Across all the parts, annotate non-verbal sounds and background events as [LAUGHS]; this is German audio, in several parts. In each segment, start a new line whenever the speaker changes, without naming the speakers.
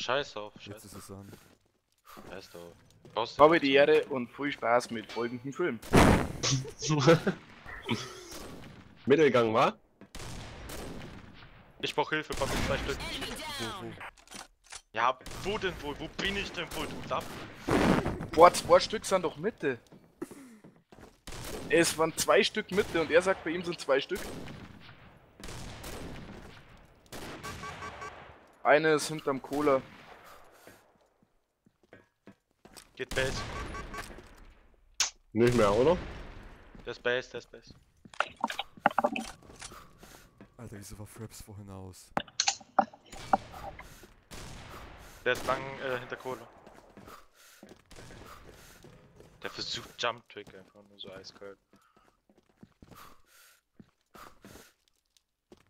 Scheiß auf,
Jetzt
scheiß
ist es an.
Scheiß drauf. Brauchst du
Habe die Ehre und viel Spaß mit folgendem Film. [LAUGHS]
Mittelgang, wa?
Ich brauch Hilfe von zwei Stück. Ja, wo denn wohl? Wo bin ich denn wohl? Du Lapp?
Boah, zwei Stück sind doch Mitte. Es waren zwei Stück Mitte und er sagt, bei ihm sind zwei Stück. Eine ist hinterm Cola.
Geht Base.
Nicht mehr, oder?
Der ist Base, der ist Base.
Alter, wieso war Fraps vorhin aus?
Der ist lang äh, hinter Kohle. Der versucht Jump Trick einfach nur so eiskalt.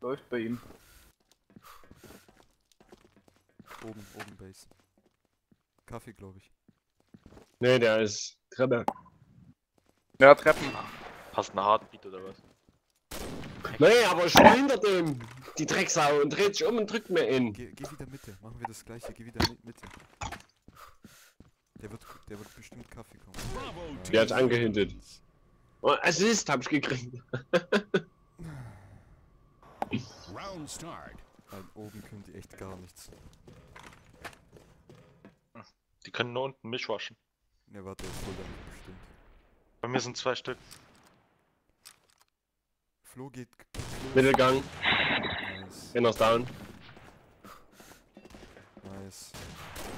Läuft bei ihm.
Oben, oben Base. Kaffee, glaube ich.
Ne, der ist Treppe.
Ja, Treppen.
Hast einen Heartbeat oder was?
Nee, aber ich war hinter dem, die Drecksau, und dreht sich um und drückt mir in.
Geh, geh wieder Mitte. Machen wir das gleiche. Geh wieder mit Mitte. Der wird, der wird bestimmt Kaffee kommen.
Die hat angehintet. Oh, Assist hab ich gekriegt. [LAUGHS]
Round start.
Oben können die echt gar nichts.
Die können nur unten mich waschen.
Ne, warte, jetzt wohl damit bestimmt.
Bei mir sind zwei Stück.
Flo geht.
Mittelgang,
Nice.
Inner down.
Nice.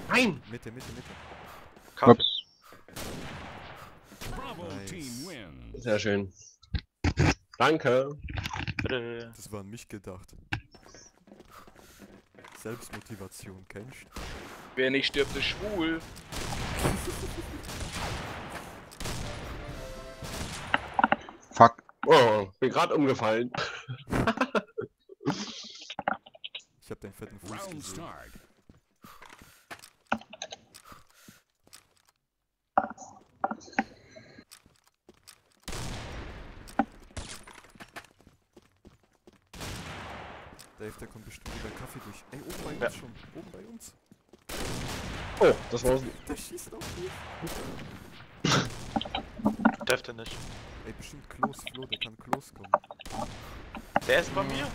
Nein!
Mitte, Mitte, Mitte.
Bravo
Nice.
team wins.
Sehr schön. Danke.
Bitte.
Das war an mich gedacht. Selbstmotivation, kennst du?
Wer nicht stirbt, ist schwul.
Fuck.
Oh, bin gerade umgefallen.
Ich hab deinen fetten Fuß gesehen. Dave, der kommt bestimmt wieder Kaffee durch. Ey, oben bei uns
Ja.
schon. Oben bei uns.
Oh, das war's.
Der schießt auf mich. [LAUGHS]
Dürfte nicht.
Ey, bestimmt Klos, Flo, der kann Klos kommen.
Der ist bei mir?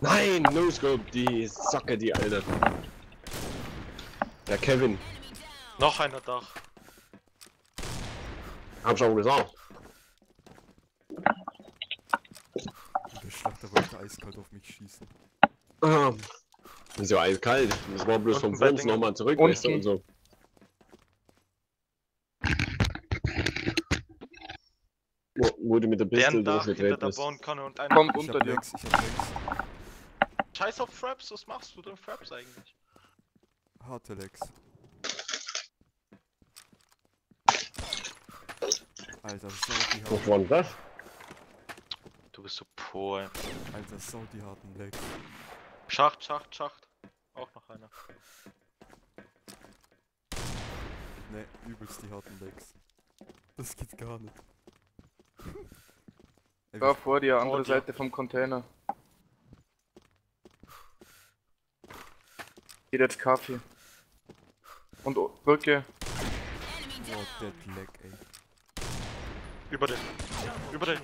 Nein, No Scope, die Socke, die Alte. Der Kevin.
Noch einer Dach.
Hab ich auch gesagt.
Und der Schlachter wollte eiskalt auf mich schießen.
Ah, ist ja eiskalt. Das war bloß vom
Dingen.
nochmal zurück, weißt du, und so. Wo, wo du mit der Pistole durchgedreht
der und einer.
Kommt unter dir.
Lex, ich hab Lex.
Scheiß auf Fraps, was machst du denn Fraps eigentlich?
Harte Lex. Alter, sau die
Was
harten,
war denn das?
Du bist so po, ey.
Alter, sau die harten Lex.
Schacht, Schacht, Schacht. Auch noch einer.
Ne, übelst die harten Legs. Das geht gar nicht. [LAUGHS] Ey,
Da vor dir, andere
Vor dir.
Seite vom Container. Geht jetzt Kaffee. Und O- Brücke.
oh, Dead Leg, ey.
Über den. Über den.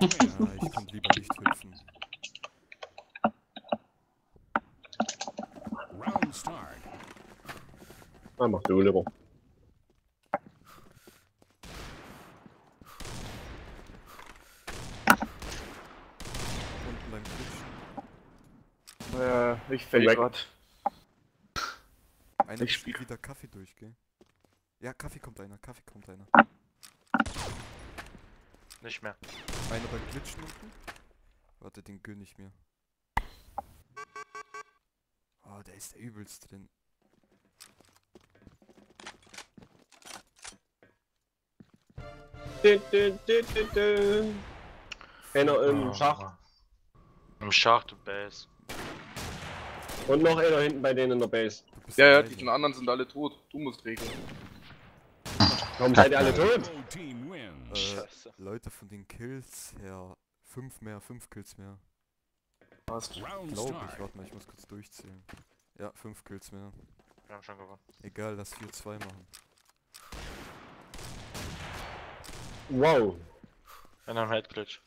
Ja, ich kann lieber nicht hüpfen.
Round start.
Ah, mach du lieber.
Unten beim.
Äh, ich fäll grad.
Einer
Ich
spielt
spiel-
wieder Kaffee durch, gell? Ja, Kaffee kommt einer, Kaffee kommt einer.
Nicht mehr.
Einer beim Glitchen unten. Warte, den gönn ich mir. Oh, der ist übelst drin.
Du, du, du, du, du. Einer im
Ah.
Schach
Im Schacht und Base.
Und noch einer hinten bei denen in der Base.
Ja, ja, die anderen sind alle tot. Du musst regeln.
Warum seid ihr alle tot?
Äh. Leute, von den Kills her, 5 mehr, 5 Kills mehr.
Passt.
Glaube ich, warte mal, ich muss kurz durchzählen. Ja, 5 Kills mehr.
Wir haben schon gewonnen.
Egal, lass 4-2 machen.
Wow.
In einem Headglitch.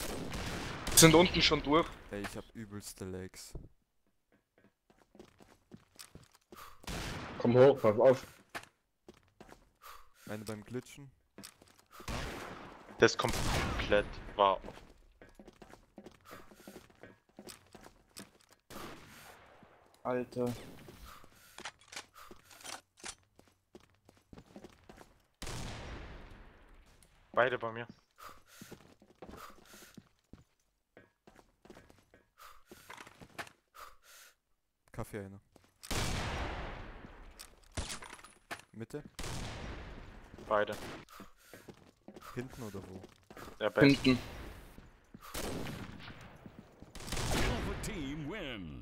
Sind unten schon durch.
Ey, ich hab übelste Lags.
Komm hoch, pass auf.
Eine beim Glitchen.
Das komplett war auf.
Alter.
Beide bei mir.
Kaffee einer. Mitte?
Beide.
Hinten oder wo?
Ja,
Hinten. Team wins.